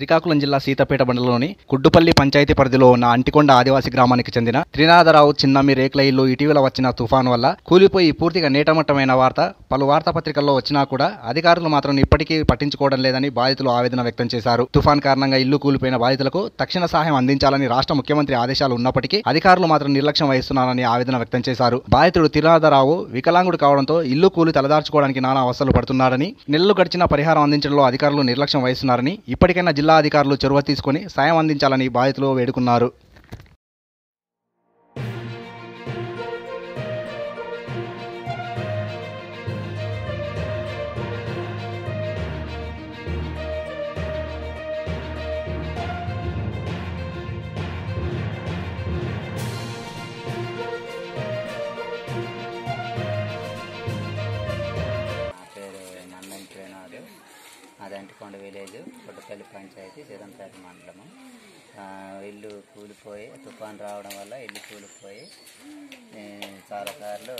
శ్రీకాకుళం జిల్లా సీతపేట మండలంలోని కుడ్డుపల్లి పంచాయతీ పరిధిలో ఉన్న అంటికొండ ఆదివాసీ గ్రామానికి చెందిన త్రినాథరావు చిన్నమ్మి రేకుల ఇల్లు ఇటీవల వచ్చిన తుఫాను వల్ల కూలిపోయి పూర్తిగా నేటమట్టమైన వార్త పలు వార్తాపత్రికల్లో వచ్చినా కూడా అధికారులు మాత్రం ఇప్పటికీ పట్టించుకోవడం లేదని బాధితులు ఆవేదన వ్యక్తం చేశారు. తుఫాన్ కారణంగా ఇల్లు కూలిపోయిన బాధితులకు తక్షణ సహాయం అందించాలని రాష్ట్ర ముఖ్యమంత్రి ఆదేశాలు ఉన్నప్పటికీ అధికారులు మాత్రం నిర్లక్ష్యం వహిస్తున్నారని ఆవేదన వ్యక్తం చేశారు. బాధితుడు త్రినాథరావు వికలాంగుడు కావడంతో ఇల్లు కూలి తలదార్చుకోవడానికి నానా అవస్థలు పడుతున్నారని నెలలు గడిచిన పరిహారం అందించడంలో అధికారులు నిర్లక్ష్యం వహిస్తున్నారని ఇప్పటికైనా జిల్లా అధికారులు చొరవ తీసుకొని సాయం అందించాలని బాధితులు వేడుకున్నారు. అది అంటికొండ విలేజ్ కొట్టపల్లి పంచాయతీ సిదంపేట మండలము. ఇల్లు కూలిపోయి తుఫాన్ రావడం వల్ల ఇల్లు కూలిపోయి చాలాసార్లు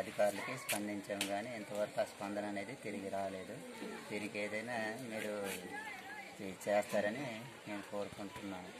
అధికారులకి స్పందించాము కానీ ఇంతవరకు ఆ స్పందన అనేది తిరిగి రాలేదు. దీనికి ఏదైనా మీరు ఇది చేస్తారని నేను కోరుకుంటున్నాను